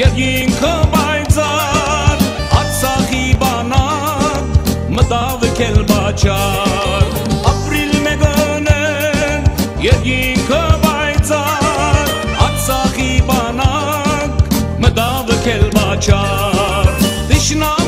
եւ ինքը բայցար Արցախի բանակ մտավ կել բաճար ապրիլ մեգանեն եւ ինքը բայցար Արցախի բանակ մտավ կել բաճար Դիշնա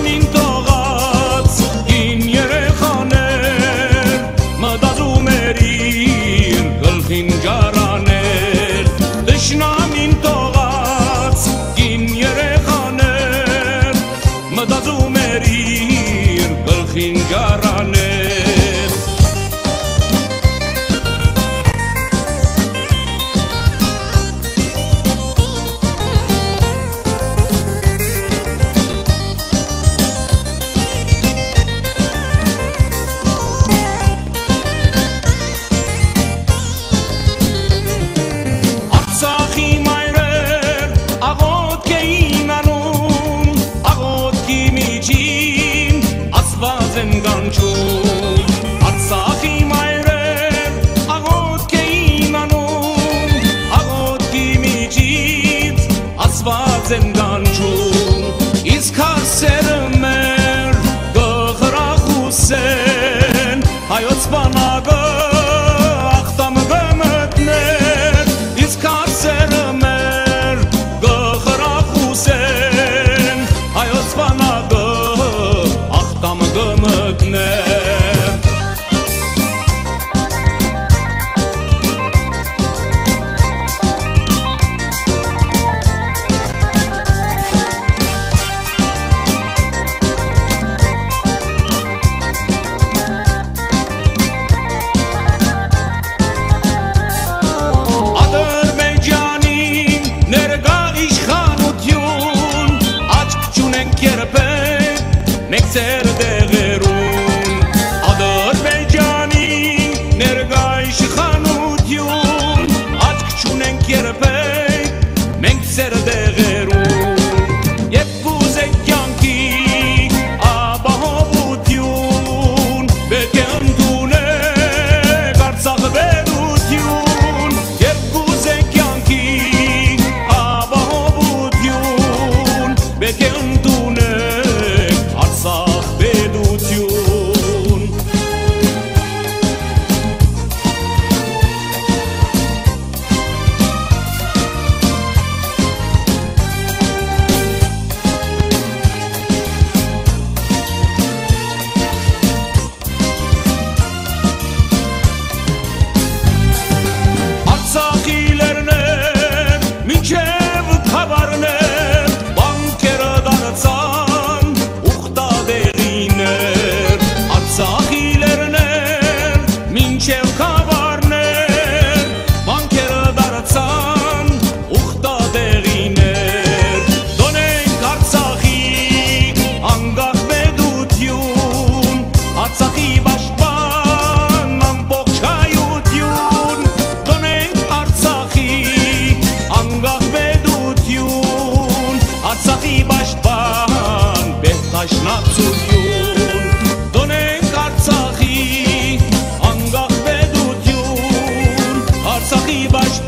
մտածում էր իր գլխին գարա control. աշնացություն դոնենք Արցախի անկախ պետություն Արցախի բաշխ